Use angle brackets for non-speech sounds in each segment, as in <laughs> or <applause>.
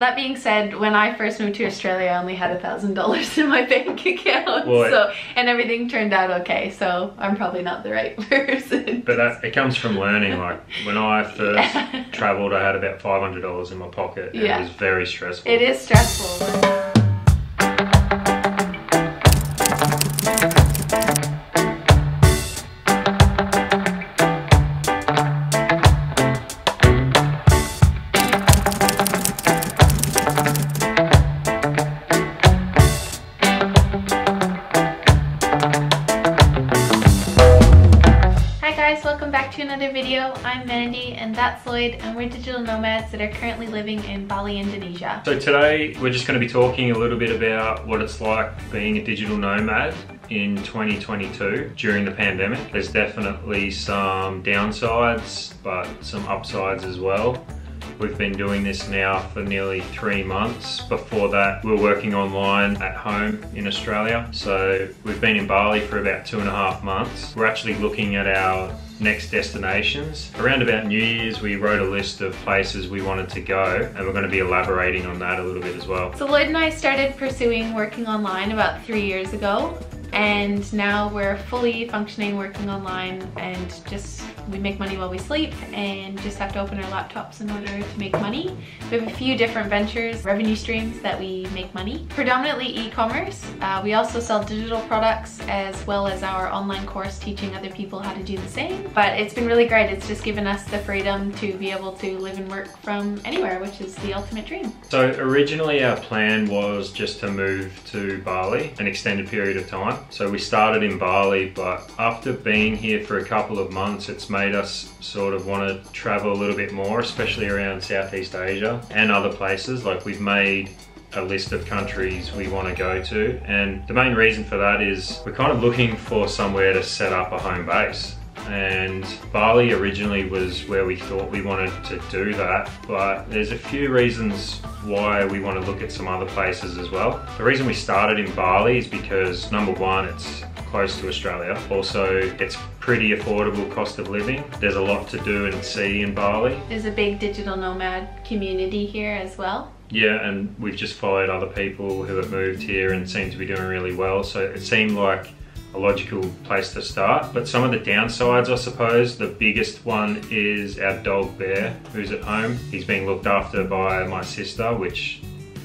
That being said, when I first moved to Australia, I only had a thousand dollars in my bank account. So and everything turned out okay. So I'm probably not the right <laughs> person. But that it comes from learning. Like when I <laughs> first Yeah. travelled, I had about five hundred dollars in my pocket. And Yeah. It was very stressful. It is stressful. And and we're digital nomads that are currently living in Bali, Indonesia. So today we're just going to be talking a little bit about what it's like being a digital nomad in 2022 during the pandemic. There's definitely some downsides, but some upsides as well. We've been doing this now for nearly three months. Before that, we were working online at home in Australia. So we've been in Bali for about two and a half months. We're actually looking at our next destinations. Around about New Year's, we wrote a list of places we wanted to go, and we're going to be elaborating on that a little bit as well. So Lloyd and I started pursuing working online about three years ago and now we're fully functioning working online and just we make money while we sleep and just have to open our laptops in order to make money. We have a few different ventures, revenue streams that we make money. Predominantly e-commerce. Uh, we also sell digital products as well as our online course teaching other people how to do the same. But it's been really great. It's just given us the freedom to be able to live and work from anywhere, which is the ultimate dream. So originally our plan was just to move to Bali an extended period of time. So we started in Bali, but after being here for a couple of months, it's made us sort of want to travel a little bit more, especially around Southeast Asia and other places. Like we've made a list of countries we want to go to, and the main reason for that is we're kind of looking for somewhere to set up a home base and Bali originally was where we thought we wanted to do that but there's a few reasons why we want to look at some other places as well. The reason we started in Bali is because number one it's close to Australia also it's pretty affordable cost of living. There's a lot to do and see in Bali. There's a big digital nomad community here as well. Yeah, and we've just followed other people who have moved here and seem to be doing really well. So it seemed like a logical place to start. But some of the downsides, I suppose, the biggest one is our dog Bear, who's at home. He's being looked after by my sister, which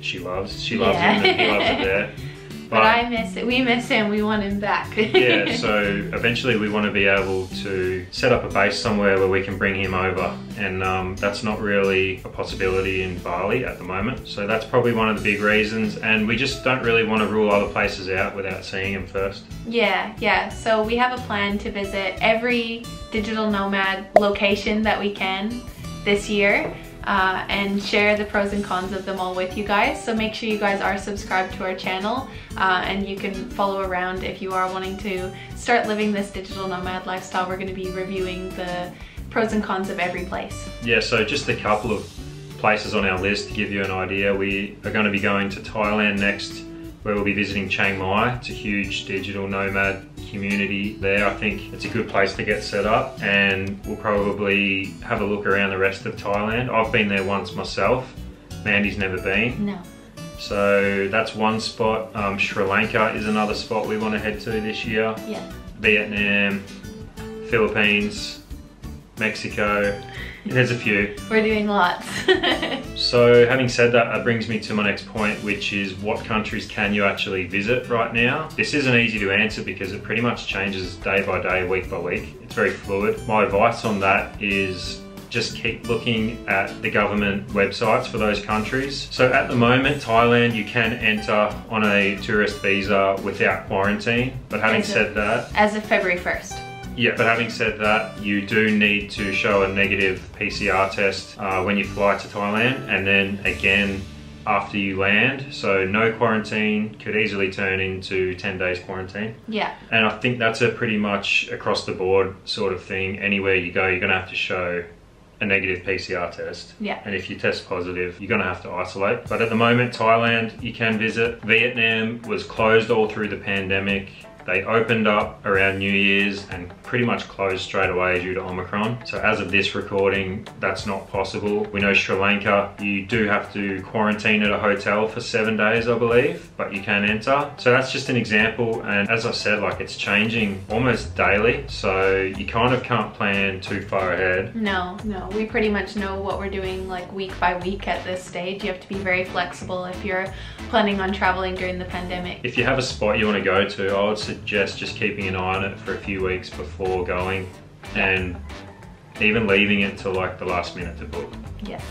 she loves. She loves Yeah. him and he loves it there. <laughs> But, I miss it. We miss him. We want him back. <laughs> yeah, so eventually we want to be able to set up a base somewhere where we can bring him over, and um, that's not really a possibility in Bali at the moment. So that's probably one of the big reasons, and we just don't really want to rule other places out without seeing him first. yeah, yeah. So we have a plan to visit every digital nomad location that we can this year. Uh, and share the pros and cons of them all with you guys. So make sure you guys are subscribed to our channel uh, and you can follow around if you are wanting to start living this digital nomad lifestyle. We're going to be reviewing the pros and cons of every place. Yeah, so just a couple of places on our list to give you an idea. We are going to be going to Thailand next, where we'll be visiting Chiang Mai. It's a huge digital nomad community there. I think it's a good place to get set up, and we'll probably have a look around the rest of Thailand. I've been there once myself. Mandy's never been. No. So that's one spot. Um, Sri Lanka is another spot we want to head to this year. Yeah. Vietnam, Philippines, Mexico. There's a few. We're doing lots. <laughs> So having said that, that brings me to my next point, which is what countries can you actually visit right now? This isn't easy to answer because it pretty much changes day by day, week by week. It's very fluid. My advice on that is just keep looking at the government websites for those countries. So at the moment, Thailand, you can enter on a tourist visa without quarantine. But having said that, As of February 1st. Yeah, but having said that, you do need to show a negative PCR test uh, when you fly to Thailand and then again after you land. So no quarantine could easily turn into 10 days quarantine. Yeah. And I think that's a pretty much across the board sort of thing. Anywhere you go, you're going to have to show a negative PCR test. Yeah. And if you test positive, you're going to have to isolate. But at the moment, Thailand, you can visit. Vietnam was closed all through the pandemic. They opened up around New Year's and pretty much closed straight away due to Omicron. So as of this recording, that's not possible. We know Sri Lanka, you do have to quarantine at a hotel for seven days, I believe, but you can enter. So that's just an example. And as I said, like it's changing almost daily. So you kind of can't plan too far ahead. No, no, we pretty much know what we're doing like week by week at this stage. You have to be very flexible if you're planning on traveling during the pandemic. If you have a spot you want to go to, I would suggest just keeping an eye on it for a few weeks before going and even leaving it till like the last minute to book. Yes.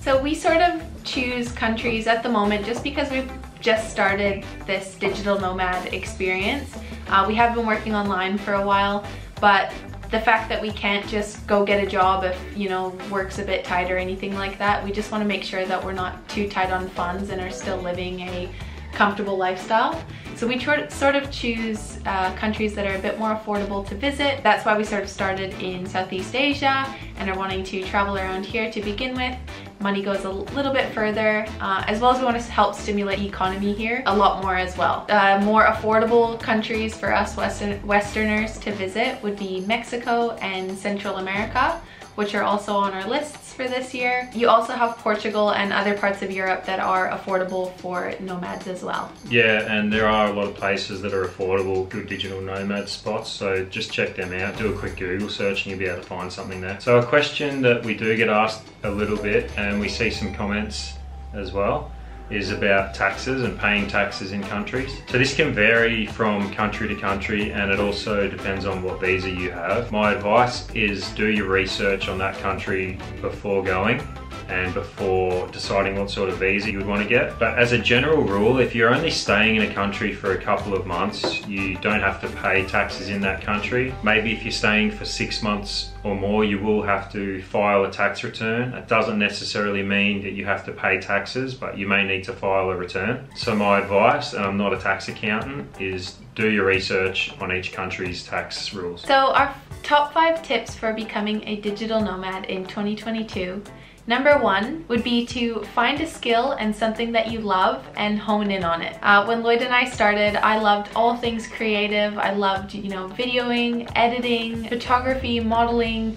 So we sort of choose countries at the moment just because we've just started this digital nomad experience. Uh, we have been working online for a while, but the fact that we can't just go get a job if, you know, work's a bit tight or anything like that, we just want to make sure that we're not too tight on funds and are still living a comfortable lifestyle. So we sort of choose uh, countries that are a bit more affordable to visit. That's why we sort of started in Southeast Asia and are wanting to travel around here to begin with. Money goes a little bit further, uh, as well as we want to help stimulate the economy here a lot more as well. Uh, more affordable countries for us Western Westerners to visit would be Mexico and Central America which are also on our lists for this year. You also have Portugal and other parts of Europe that are affordable for nomads as well. Yeah, and there are a lot of places that are affordable, good digital nomad spots, so just check them out. Do a quick Google search and you'll be able to find something there. So a question that we do get asked a little bit, and we see some comments as well, is about taxes and paying taxes in countries. So this can vary from country to country and it also depends on what visa you have. My advice is do your research on that country before going and before deciding what sort of visa you would want to get. But as a general rule, if you're only staying in a country for a couple of months, you don't have to pay taxes in that country. Maybe if you're staying for six months or more, you will have to file a tax return. It doesn't necessarily mean that you have to pay taxes, but you may need to file a return. So my advice, and I'm not a tax accountant, is do your research on each country's tax rules. So our top five tips for becoming a digital nomad in 2022 Number one would be to find a skill and something that you love and hone in on it. Uh, when Lloyd and I started, I loved all things creative. I loved, you know, videoing, editing, photography, modeling,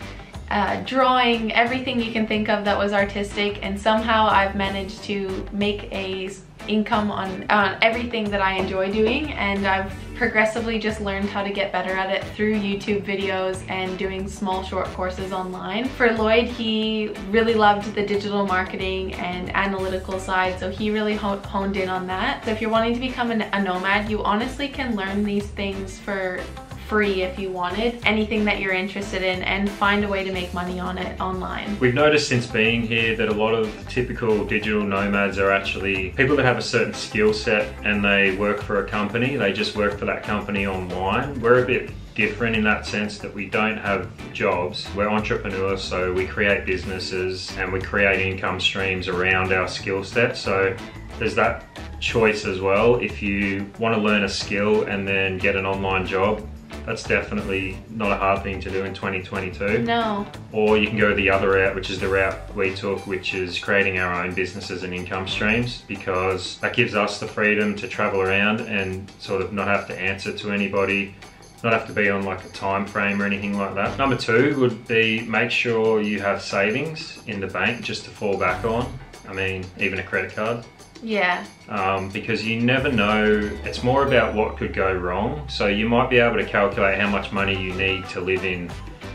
uh, drawing, everything you can think of that was artistic and somehow I've managed to make a income on, on everything that I enjoy doing and I've progressively just learned how to get better at it through YouTube videos and doing small short courses online. For Lloyd, he really loved the digital marketing and analytical side, so he really honed in on that. So if you're wanting to become a nomad, you honestly can learn these things for free if you wanted anything that you're interested in and find a way to make money on it online. We've noticed since being here that a lot of typical digital nomads are actually people that have a certain skill set and they work for a company, they just work for that company online. We're a bit different in that sense that we don't have jobs. We're entrepreneurs, so we create businesses and we create income streams around our skill set. So there's that choice as well. If you want to learn a skill and then get an online job, that's definitely not a hard thing to do in 2022. No. Or you can go the other route, which is the route we took, which is creating our own businesses and income streams because that gives us the freedom to travel around and sort of not have to answer to anybody not have to be on like a time frame or anything like that. Number two would be make sure you have savings in the bank just to fall back on. I mean, even a credit card. Yeah. Um, because you never know, it's more about what could go wrong. So you might be able to calculate how much money you need to live in,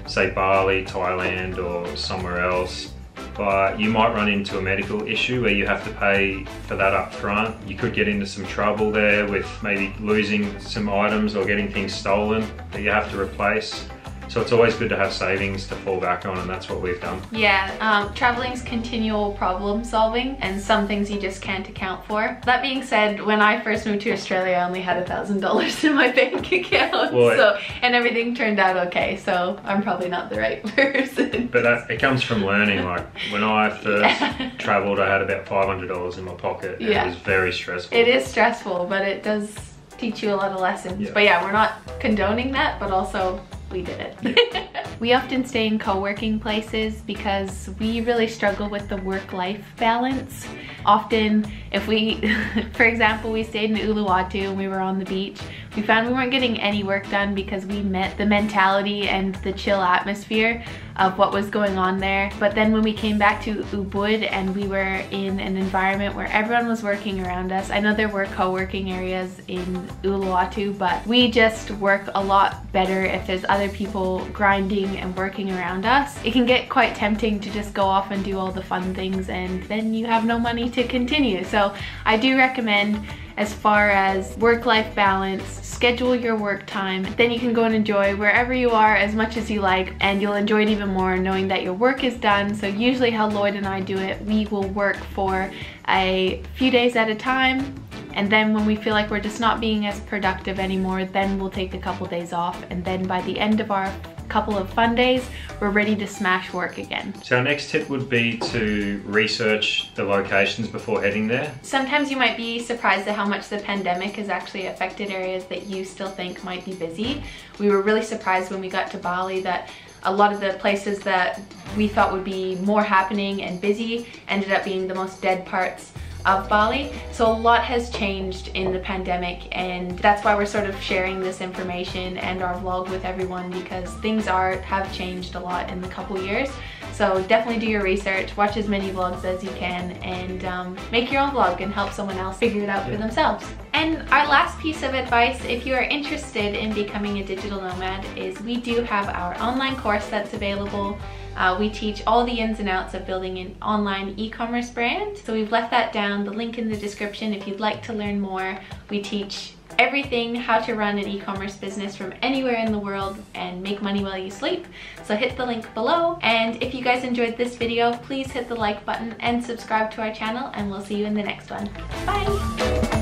say, Bali, Thailand, or somewhere else. But you might run into a medical issue where you have to pay for that up front. You could get into some trouble there with maybe losing some items or getting things stolen that you have to replace. So it's always good to have savings to fall back on and that's what we've done. Yeah, um, traveling's continual problem solving and some things you just can't account for. That being said, when I first moved to Australia, I only had a thousand dollars in my bank <laughs> account. Well, so, and everything turned out okay, so I'm probably not the right <laughs> person. But that, it comes from learning. Like when I <laughs> first yeah. travelled, I had about $500 in my pocket. yeah. It was very stressful. It is stressful, but it does teach you a lot of lessons. Yeah. But yeah, we're not condoning that, but also we did it. <laughs> we often stay in co-working places because we really struggle with the work-life balance. Often, if we, <laughs> for example, we stayed in Uluwatu and we were on the beach, we found we weren't getting any work done because we met the mentality and the chill atmosphere of what was going on there. But then when we came back to Ubud and we were in an environment where everyone was working around us, I know there were co-working areas in Uluwatu, but we just work a lot better if there's other people grinding and working around us. It can get quite tempting to just go off and do all the fun things and then you have no money to continue. So I do recommend as far as work-life balance, schedule your work time, then you can go and enjoy wherever you are as much as you like and you'll enjoy it even more knowing that your work is done. So usually how Lloyd and I do it, we will work for a few days at a time and then when we feel like we're just not being as productive anymore, then we'll take a couple days off. And then by the end of our couple of fun days, we're ready to smash work again. So our next tip would be to research the locations before heading there. Sometimes you might be surprised at how much the pandemic has actually affected areas that you still think might be busy. We were really surprised when we got to Bali that a lot of the places that we thought would be more happening and busy ended up being the most dead parts of Bali. So a lot has changed in the pandemic and that's why we're sort of sharing this information and our vlog with everyone because things are have changed a lot in the couple years. So definitely do your research, watch as many vlogs as you can and um, make your own vlog and help someone else figure it out for themselves. And our last piece of advice, if you are interested in becoming a digital nomad, is we do have our online course that's available uh, we teach all the ins and outs of building an online e-commerce brand. So we've left that down, the link in the description if you'd like to learn more. We teach everything how to run an e-commerce business from anywhere in the world and make money while you sleep. So hit the link below. And if you guys enjoyed this video, please hit the like button and subscribe to our channel and we'll see you in the next one. Bye!